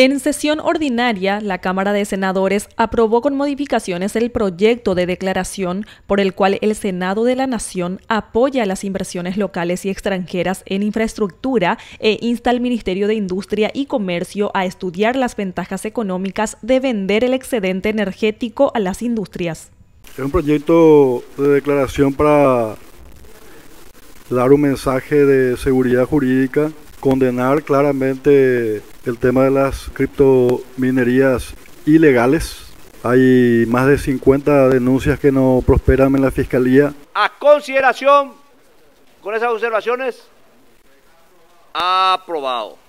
En sesión ordinaria, la Cámara de Senadores aprobó con modificaciones el proyecto de declaración por el cual el Senado de la Nación apoya las inversiones locales y extranjeras en infraestructura e insta al Ministerio de Industria y Comercio a estudiar las ventajas económicas de vender el excedente energético a las industrias. Es un proyecto de declaración para dar un mensaje de seguridad jurídica condenar claramente el tema de las criptominerías ilegales. Hay más de 50 denuncias que no prosperan en la fiscalía. A consideración, con esas observaciones, aprobado.